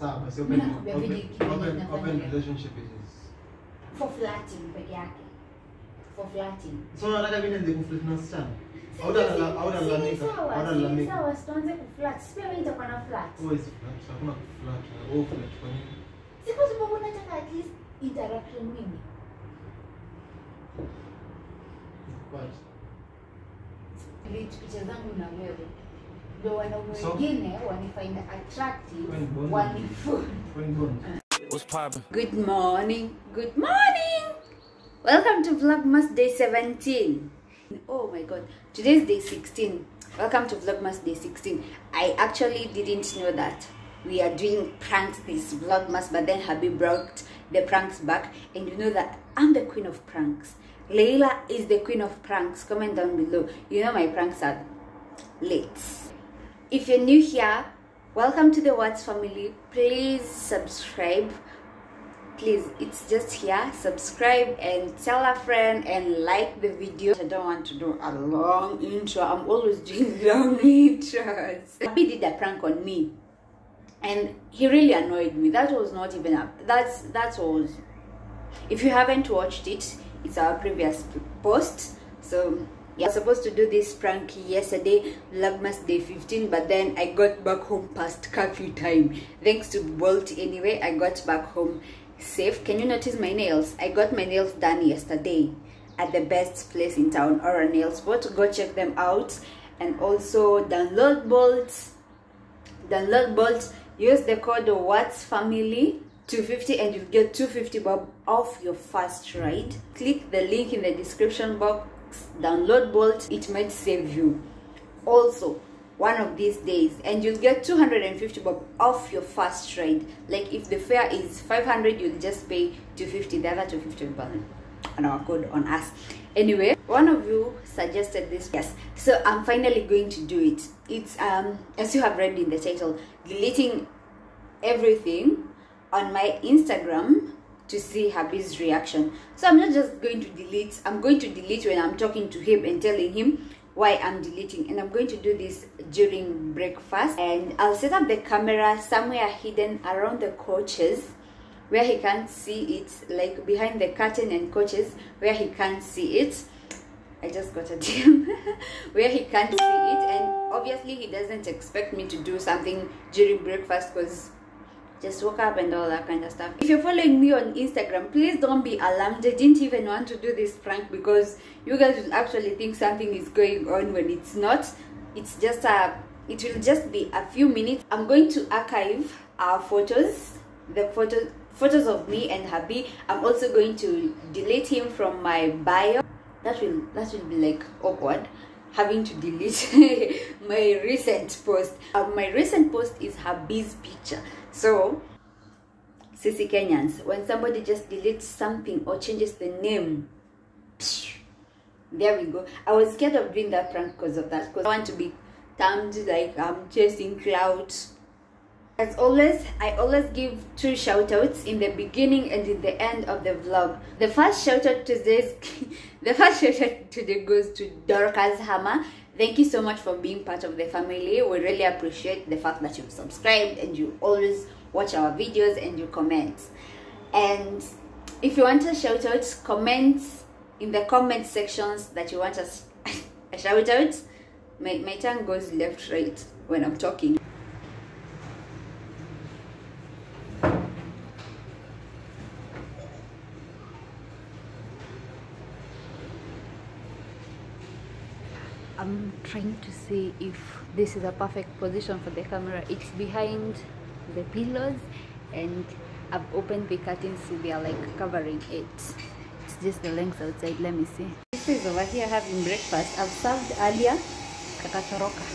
Sawa basi open open open, open relationship is. For flirting peke yake. For flirting. So unataka mimi nianze kuflirt na si sawa, si hautalalamika. sawa, situanze kuflirt. Si pia mimi nitakuwa na flirt. Hakuna kuflirt. Wewe flirt kwa nini? Si sababu nataka at least interaction mimi. Picha zangu na wewe. Ndio wanaume So? wengine wanifind attractive, When born- wanifu. When. What's poppin'? Good morning. Good morning. Welcome to Vlogmas Day 17. Oh my god. today's day 16. Welcome to Vlogmas Day 16. I actually didn't know that we are doing pranks this Vlogmas, but then Habib brought the pranks back. And you know that I'm the queen of pranks. Leila is the queen of pranks. Comment down below. You know my pranks are late. If you're new here, welcome to the Watts family. Please subscribe. Please it's just here. Subscribe and tell a friend and like the video. I don't want to do a long intro. I'm always doing long intros. He did a prank on me and he really annoyed me. That was not even up that's that was if you haven't watched it it's our previous post. So I was supposed to do this prank yesterday, Vlogmas day 15, but then I got back home past curfew time. Thanks to Bolt anyway, I got back home safe. Can you notice my nails? I got my nails done yesterday at the best place in town, Aura Nail Spot. Go check them out. And also download Bolt download bolt use the code what's family 250 and you'll get 250 bob off your first ride click the link in the description box download bolt it might save you. Also one of these days and you'll get 250 bob off your first trade like if the fare is 500 you'll just pay 250 the other 250 will be on our code on us. Anyway one of you suggested this. Yes. So i'm finally going to do it. It's um as you have read in the title deleting everything on my instagram to see Habib's reaction. So i'm not just going to delete i'm going to delete when i'm talking to him and telling him why i'm deleting. And i'm going to do this during breakfast. And i'll set up the camera somewhere hidden around the coaches where he can't see it like behind the curtain and coaches where he can't see it. I just got a DM where he can't see it. And obviously he doesn't expect me to do something during breakfast because just woke up and all that kind of stuff if you're following me on instagram please don't be alarmed i didn't even want to do this prank because you guys will actually think something is going on when it's not it's just a it will just be a few minutes i'm going to archive our photos the photos photos of me and Habi. I'm also going to delete him from my bio. That will that will be like awkward having to delete my recent post. Uh, my recent post is Habi's picture. So Sisi Kenyans, when somebody just deletes something or changes the name, there we go. I was scared of doing that prank because of that. Because I want to be termed like I'm chasing clouds as always, I always give two shout outs in the beginning and in the end of the vlog. The first shout out today, the first shout out today goes to Dorcas Hammer. Thank you so much for being part of the family. We really appreciate the fact that you've subscribed and you always watch our videos and you comment. And if you want a shout out, comment in the comment sections that you want us a shout out. My, my tongue goes left right when I'm talking. I'm trying to see if this is a perfect position for the camera. It's behind the pillows and I've opened the curtains so they are like covering it. It's just the length outside. Let me see. This is over here having breakfast. I've served earlier kakatoroka.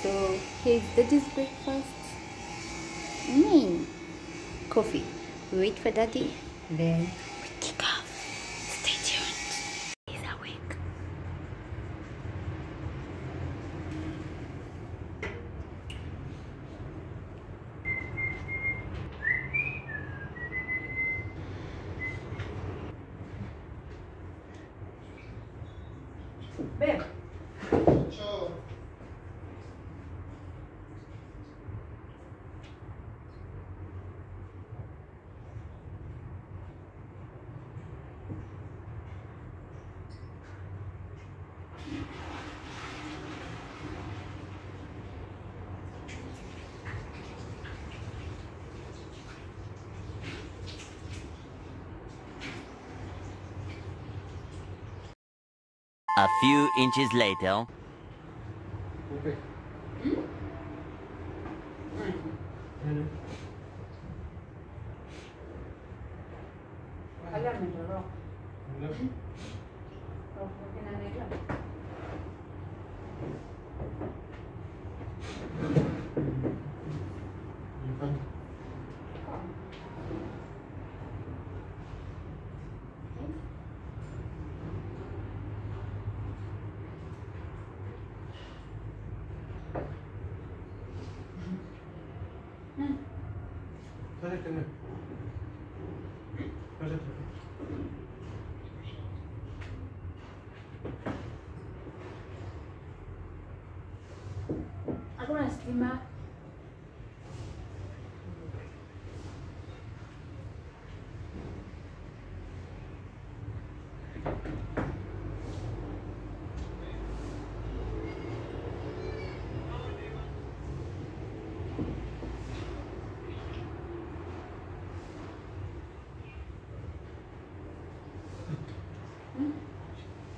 So here's daddy's breakfast. Mm. Coffee. We wait for daddy. Then A few inches later. Upe. Mm. Fanya tena. Fanya tena. Hakuna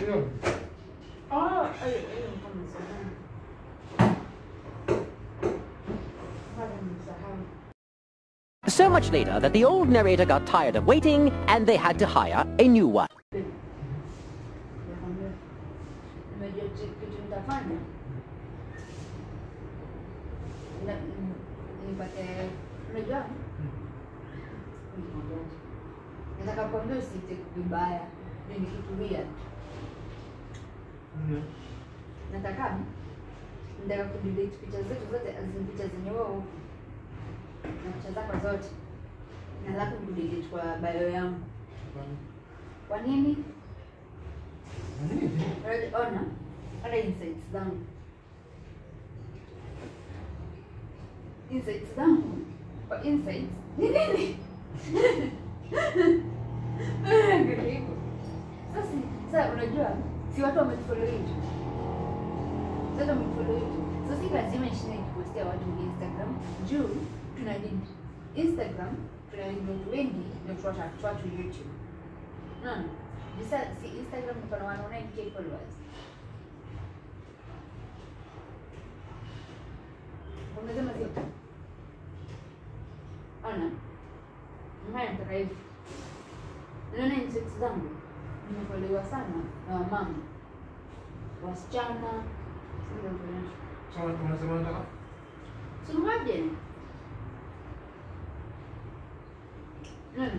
Fanya. Oh, ay, ay, kama sahau. Bado nimesahau. So much later that the old narrator got tired of waiting and they had to hire a new one. Nakwambia, Unajua chi- kitu nitafanya? Ndio. nataka nataka kudelete picha zetu zote azin picha zenye wewe na picha zako zote. Na alafu kudelete kwa bio yangu. Kwa nini? Ona. Ona insights zangu. Insights zangu. Kwa insights? Ni nini? Sasa unajua si watu wametufollow YouTube sasa wametufollow YouTube so si lazima nishinde nikipostia watu Instagram juu tuna need Instagram tuna need watu wengi ndio tuwata watu YouTube Unaona? Bisa si Instagram niko na 109k followers. unasema mhaya hivi. Unaona zangu? Nimefollowiwa sana na wamama. Wasichana. Sio kuonyesha. Sawa, unasema unataka? Sungoje. Unaona?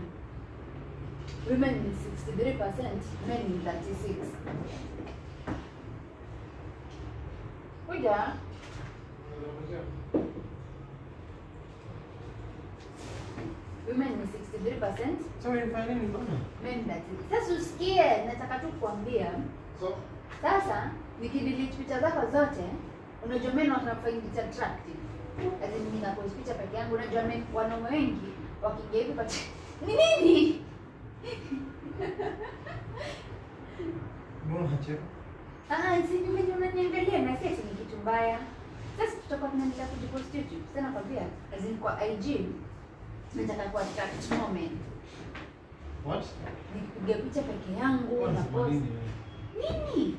Women ni 63%, men ni 36. Kuja, women ni 63%, So nifanye nini bwana? men that 36. Sasa usikie, nataka tu kuambia. So, Sasa nikidelete picha zako zote, unajua men wana find it attractive. As in nina post picha peke yangu, unajua men wanaume wengi wakiingia hivi kwa ni nini? mbona unacheka? Ah, si mimi unaniangalia na si ni kitu mbaya. Sasa tutakuwa tunaendelea kujipost YouTube. Sasa nakwambia, as in kwa IG nataka ku attract more. What? Nipige picha peke yangu na post. nini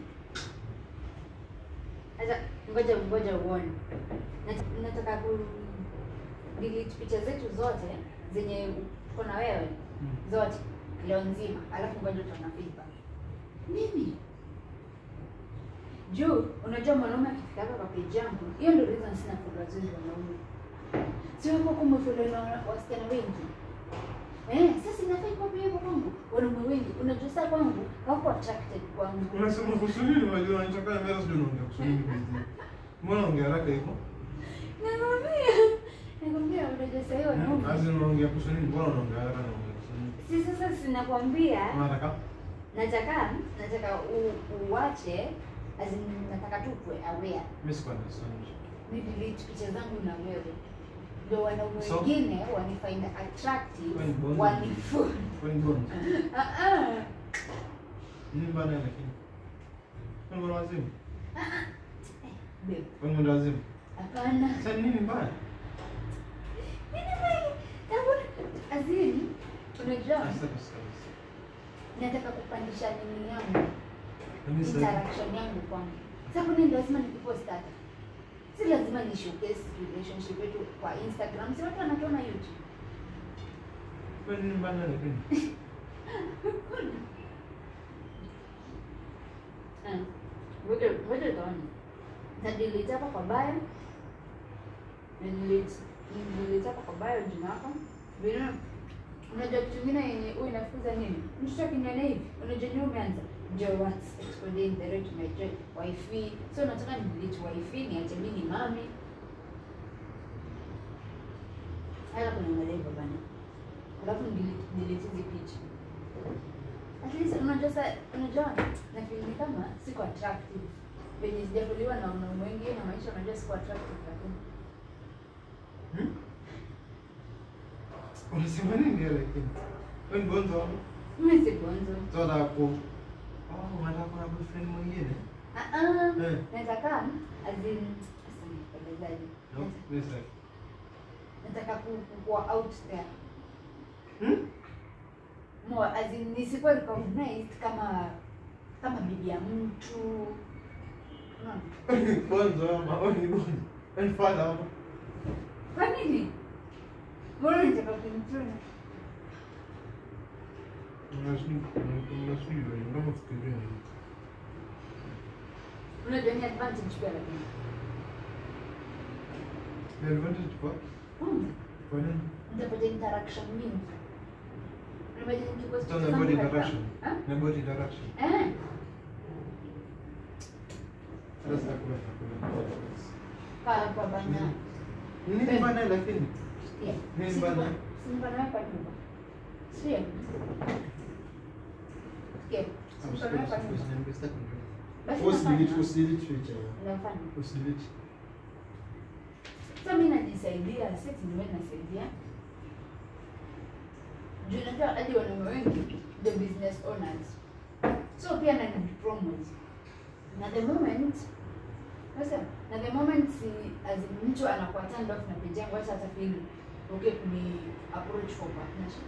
wewe? Ngoja ngoja uone. Nataka ku delete picha zetu zote zenye uko na wewe Mm. zote leo nzima, alafu ngoja utaona feedback. Nini? Juu unajua mwanaume akifika hapa kwa page yangu, hiyo ndio reason sina followers wengi wanaume. Si wako kama follow na wasichana wengi. Eh, sasa inafai kwa hivyo kwangu. Wanaume wengi, unajua sasa kwangu hawako attracted kwangu. Unasema kuhusu nini? Unajua unanicheka mbele sio unaongea kuhusu nini bizi? Mbona ongea haraka hivyo? Nakwambia. Nakwambia unajua sasa hiyo wanaume. Azi unaongea kuhusu nini? Mbona unaongea haraka na? Si sasa sinakwambia Unataka? nataka nataka u, uwache as nataka tu kuwe aware Mimi sikuwa understand. ni delete picha zangu na wewe ndio wanaume So? wengine wanifind attractive wanifu bonds. Ah. Nini bana lakini? When mbona wazimu? Babe, When wazimu? hapana Sasa nini mbaya? Nini mbaya? Tangu- unajua nataka kupandisha nini yangu interaction yangu kwangu sasa lazima nikipost si lazima ni showcase relationship yetu kwa instagram si watu wanatuona youtube. Kwa nini mbaya lakini? Ngoja utaona nadelete hapa kwa bio nadelete hapa kwa bio jina lako. unajua kitu kingine yenye huyu inafukuza nini mtoto akinyana hivi unajua umeanza ndio what's exploding the rate my joy wifi. So nataka nidelete wifi niache mimi ni mami? Hata kuna bana alafu nidelete delete delete hizi picha. At least unajua sa unajua na feel kama siko attractive. Venye sijakuliwa na wanaume wengi na maisha unajua siko attractive lakini. Hmm? Unasema nini lakini? Wewe ni bonzo? mimi si bonzo. So nataka boyfriend mwingine? nataka nataka ku ku- kuwa out there Hmm? more as in recognized kama kama bibi ya mtu Bonzo ama oni bonzo. Father ama kwa nini mbona nataka kumtuna unajua ni advantage pia lakini Hmm. nitapata interaction mingi Imagine nikipost picha zangu kwa gram. Ah? Eh, kwa kwa bana yeah. Nini Si bana? tuko- si niko nawe kwa nyumba sio Sikia, si niko nawe kwa nyumba basi nafanya sasa mimi najisaidia sisi nasaidia juu najua hadi wanaume wengi the business owners. So pia na promote na the moment sasa na the moment si as mtu anakuwa turned off na page yangu hata atafeel okay kuni approach for partnership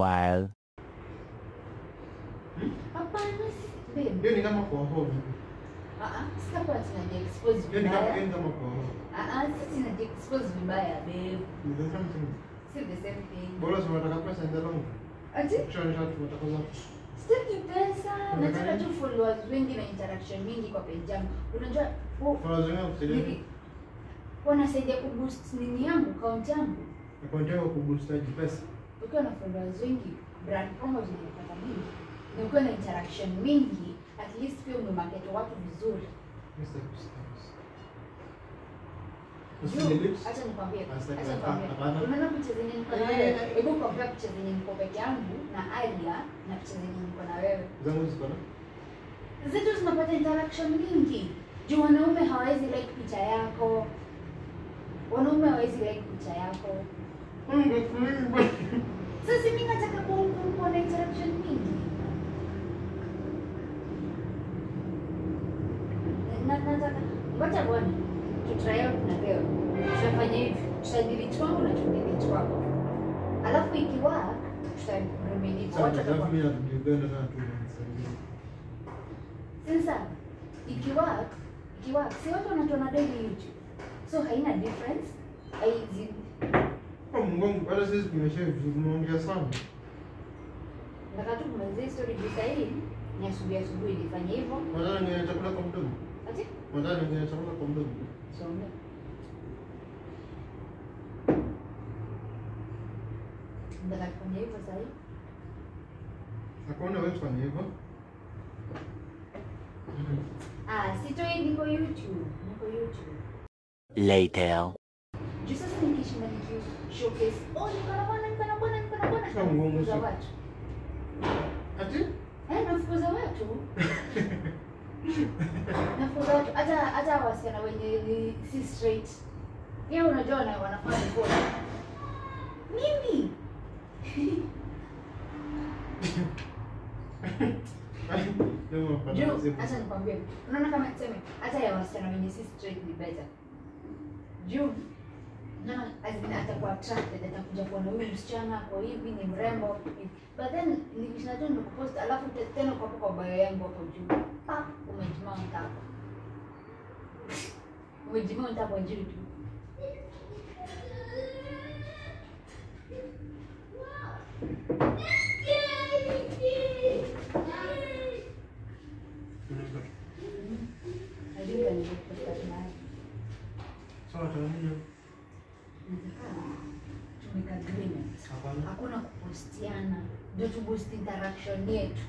Meanwhile. hapana si- babe hiyo ni kama kuohoa ah ah tunajiexpose hiyo ni kama ah ah sisi tunajiexpose vibaya babe. Ni the same thing. si the same thing. Bora si unataka pesa ndio longo ati? Kisha tunataka zako sitaki pesa. Unataka nataka nini? tu followers wengi na interaction mingi kwa page yangu. Unajua kusaidia wanasaidia kuboost nini yangu account yangu. Akaunti yako kuboostaji pesa ukiwa na followers wengi brand promo zinapata mingi. Na ukiwa na interaction mingi at least pia umemarket watu vizuri. Acha nikwambie acha nikwambie. unaona picha zenye niko na wewe. hebu compare picha zenye niko peke yangu na na picha zenye niko na wewe. Zangu ziko na? Zetu zinapata interaction mingi. Juu wanaume hawawezi like picha yako. Wanaume hawawezi like picha yako sasa mi nataka ku- kung po na interaction mingi Na- nataka ngoja bwana tutry out na leo. Tutafanya hivi. Tutadiliti wangu na tudiliti wako alafu ikiwa sasa ikiwa ikiwa si watu wanatuona daily youtube. So haina difference. Haizi Mungu, hata sisi vizuri, tumeongea sana. nataka tu kumalizia story juu sahii ni asubuhi asubuhi ilifanya hivyo Madhara ngine chakula kwa mdomo. ati Madhara ngine chakula kwa mdomo. nataka kufanya hivyo sahii Hakuna wewe kufanya hivyo. ah sitoi niko youtube niko youtube Later. juu sasa nikishinda nikishowcase oh niko na bwana niko na bwana niko na bwana Sasa mgongo nafukuza watu. Ati? eh nafukuza watu. Nafukuza watu. Hata hata wasichana wenye si straight. Yeye unajua na wanafanya hivyo mimi? Juu nikwambie. Unaona kama tuseme hata ya wasichana wenye si straight ni better. Juu na atakuwa attracted atakuja kuona huyu msichana ako hivi ni mrembo but then nikishinda tu nikupost alafu tena kwa kwa bio yangu hapo juu. Pa umejimount hapo umejimount hapo juu tu. Tonight Sawa, hakuna kupostiana ndio tu boost interaction yetu.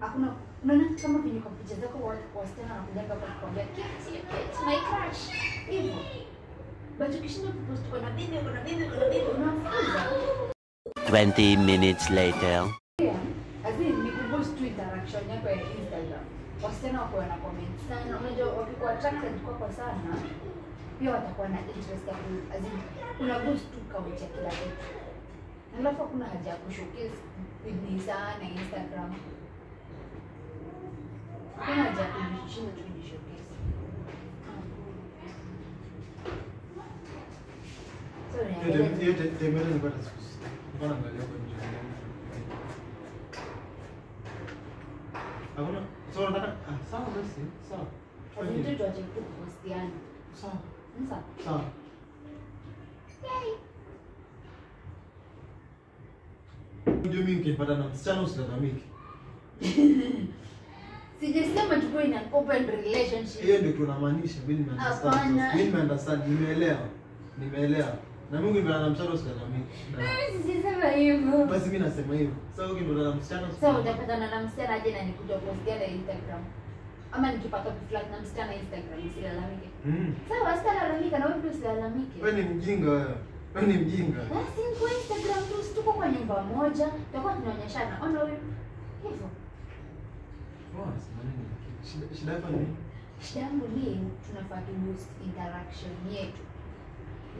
Hakuna unaona kama kwenye kwa picha zako watu wasichana wanakujaga hapa kukwambia kiti kiti my crush. Hivyo. But ukishinda kupost kwa na bibi kwa na bibi kwa na bibi unafunza 20 minutes later. azin ni kupost tu interaction yako ya instagram. Wasichana wako wana comment sana. Unajua wakikuwa attracted kwako sana pia watakuwa na interest ya ku kuna boost tu ya kila kitu alafu hakuna haja ya kushowcase sana instagram. Hakuna haja ya kujishinda kujishowcase so Hiyo Sawa. Sawa. hiyo time- time yote nilikuwa hata siku- nilikuwa naangalia kwa nje. Hakuna- so unataka- ah, sawa basi, sawa. Azin Unajua mimi nikipata na msichana usilalamike. sijasema tukuwe in an open relationship. Hiyo ndio tunamaanisha mimi nimeunderstand Hapana. mimi nimeunderstand nimeelewa nimeelewa. Na Mungu ndio na msichana usilalamike Mimi sijasema hivyo. basi mimi nasema hivyo. Sasa ukipata na msichana sasa utapatana na msichana aje na nikuja kupostiana instagram? Ama nikipata kuflat na msichana instagram usilalamike. Mm. sawa sitalalamika na wewe pia usilalamike wewe ni mjinga wewe wewe ni mjinga. Basi kwa instagram tu tuko kwa nyumba moja. Tutakuwa tunaonyeshana. Ona huyu hivyo. Boss, unasema nini? Shida- yako ni shida yangu ni tunafaa tu boost interaction yetu.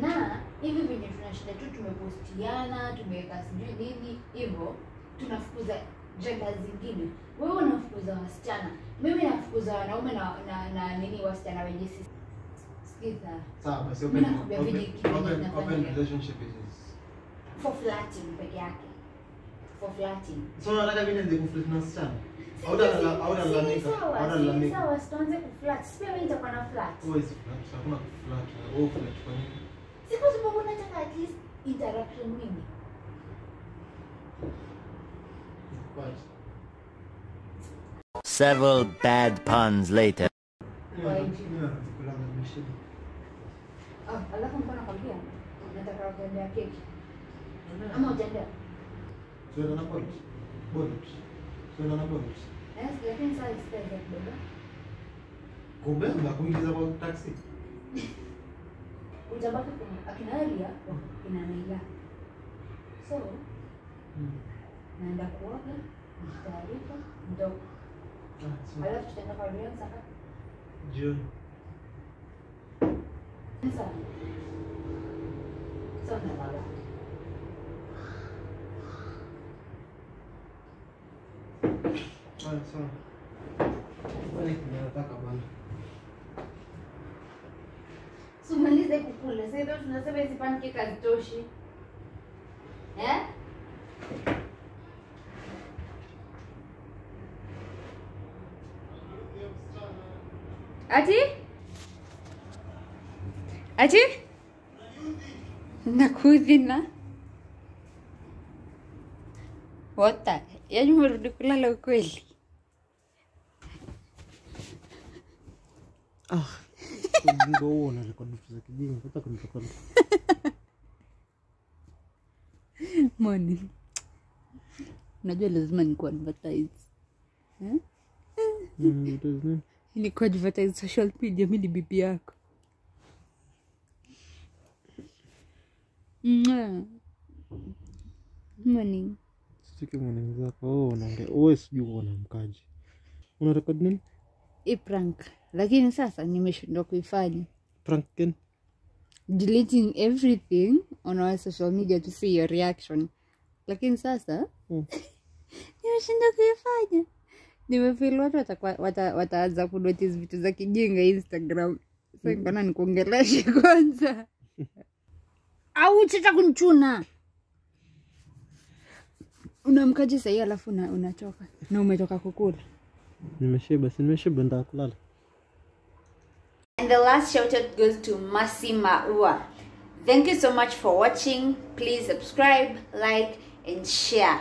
Na hivi vene tuna shida tu tumepostiana tumeweka sijui nini hivyo tunafukuza jenda zingine. Wewe unafukuza wasichana. Mimi nafukuza wanaume na, na, na nini wasichana wenye si sikiza sawa basi Mimi open nakwambia open vile kitu open kinafanya. open relationship is. For flirting peke yake for flirting. So unataka mimi nianze kuflirt na msichana Si- au si- dala au si- dalalamika si sawa, au si dalalamika sawa. Situanze kuflirt si pia mimi nitakuwa na flirt. Always flirt. Hakuna kuflirt au flirt kwa nini si kwa sababu nataka at least interaction mimi But Several bad puns later. Kwa mimi nchi. mimi nakulanga nimeshiba Ah, alafu nilikuwa nakwambia nataka kuendea keki ama ujaendea Tuenda na bolt. Bolt. Tuenda na bolt. yes, lakini sasa sitaweza kubeba Kubeba kuingiza kwa taxi. utabaki kwa akina Elia ina Naila so naenda kuoga nitaarifa ndo Ah, alafu tutaenda kwa Rian sasa. jioni. Sawa so nalala sawa. Nataka sumalize kukula sasa ndio tunasema hizi pancake hazitoshi eh ati Ujinga huo unarekodi vitu za kijinga. Hata kunitoka. Morning. Unajua lazima ni advertise. Eh? Mm, it is? Ni advertise social media mimi ni bibi yako. Morning. Sitaki morning zako. Unaongea. Sijui unaamkaje. Una nini? Hii prank. Lakini sasa nimeshindwa kuifanya. Prank gani? Deleting everything on our social media to see your reaction. Lakini sasa Hmm. nimeshindwa kuifanya. nimefili watu watakuwa- wata- wataanza kunotice vitu za kijinga Instagram. Sasa mbona nikuongeleshe kwanza? Au kunchuna unamkaji sahii alafu una- unachoka na umetoka kukula. Nimeshiba, si nimeshiba ndio kulala. And the last shout out goes to Masi Maua. Thank you so much for watching. Please subscribe, like, and share.